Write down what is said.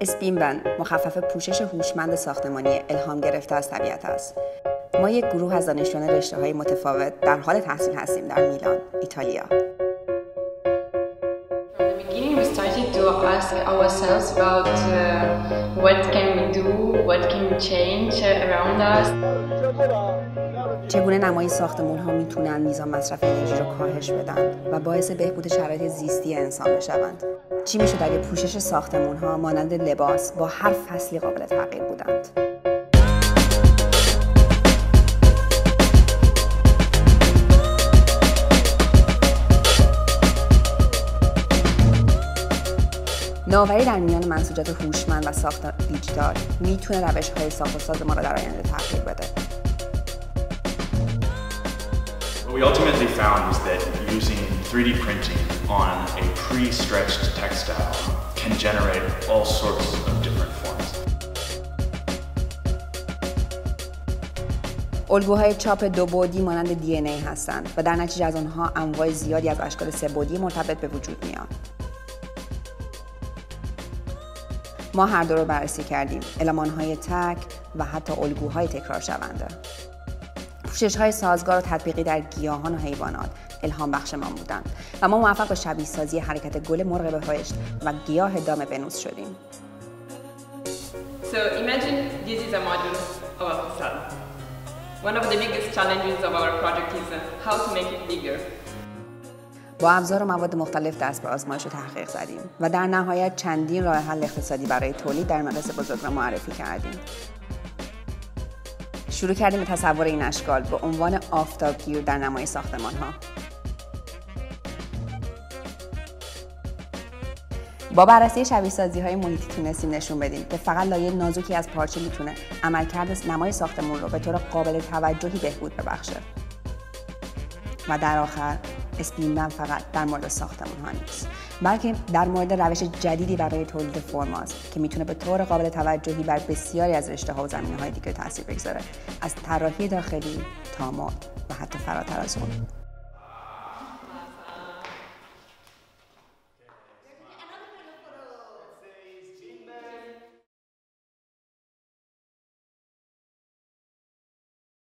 اسپین بند مخفف پوشش هوشمند ساختمانی الهام گرفته از طبیعت است ما یک گروه از دانشجویان رشته های متفاوت در حال تحصیل هستیم در میلان ایتالیا to ask ourselves about uh, what can we do, what can we change around us. چگونه نمای ساختمون ها می‌تونن میزان مصرف انرژی رو کاهش بدن و باعث بهبود شرایط زیستی انسان بشوند؟ چی می‌شد اگه پوشش ساختمون ها مانند لباس با هر فصلی قابل تغییر بودند؟ نوآوری در میان منسوجات هوشمند و ساخت دیجیتال می‌تونه روش های ساخت و ساز ما را در آینده تغییر بده. What we ultimately found was that using 3D printing on a pre-stretched textile can generate all sorts of different forms. الگوهای چاپ دو بعدی مانند دی هستند و در نتیجه از آنها انواع زیادی از اشکال سه بعدی مرتبط به وجود میاد. ما هر دو رو بررسی کردیم های تک و حتی الگوهای تکرار شونده پوشش های سازگار و تطبیقی در گیاهان و حیوانات الهام بخش ما بودند و ما موفق به شبیه سازی حرکت گل مرغ بهشت و گیاه دام ونوس شدیم So imagine this is a module of a facade. One of the biggest challenges of our project is how to make it bigger. با ابزار و مواد مختلف دست به آزمایش و تحقیق زدیم و در نهایت چندین راه حل اقتصادی برای تولید در مدرسه بزرگ را معرفی کردیم شروع کردیم به تصور این اشکال به عنوان آفتابگیر در نمای ساختمان ها با بررسی شبیه سازی های محیطی تونستیم نشون بدیم که فقط لایه نازکی از پارچه می‌تونه عملکرد نمای ساختمون رو به طور قابل توجهی بهبود ببخشه. و در آخر اسپین فقط در مورد ساختمون ها نیست بلکه در مورد روش جدیدی برای تولید فرماست که می‌تونه به طور قابل توجهی بر بسیاری از رشته ها و زمینه های دیگه تاثیر بگذاره. از طراحی داخلی تا مد و حتی فراتر از اون